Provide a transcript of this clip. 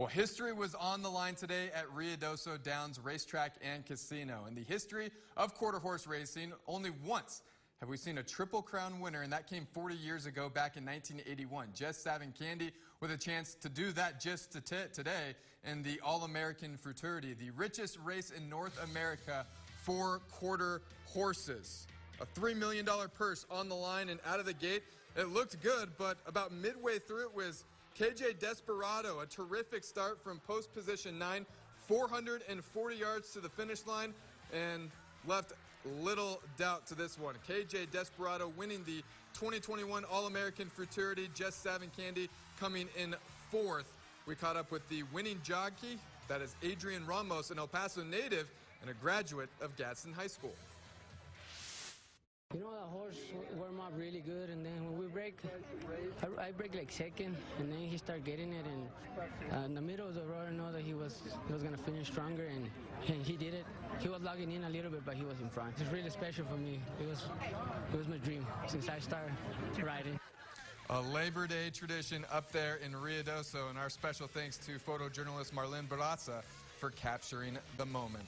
Well, history was on the line today at Ruidoso Downs Racetrack and Casino. In the history of quarter horse racing, only once have we seen a Triple Crown winner, and that came 40 years ago back in 1981. Jess Savin Candy with a chance to do that just today in the All-American Futurity, the richest race in North America for quarter horses. A $3 million purse on the line and out of the gate. It looked good, but about midway through it was KJ Desparado, a terrific start from post position nine, 440 yards to the finish line, and left little doubt to this one. KJ Desparado winning the 2021 All-American Futurity, Jess Savin Candy coming in fourth. We caught up with the winning jockey, that is Adrian Ramos, an El Paso native and a graduate of Gadsden High School. You know, the horse warm up really good, and then break, I, I break like second, and then he started getting it, and uh, in the middle of the road, I know that he was he was gonna finish stronger, and, and he did it. He was logging in a little bit, but he was in front. It's really special for me. It was it was my dream since I started riding. A Labor Day tradition up there in Ruidoso, and our special thanks to photojournalist Marlene Barraza for capturing the moment.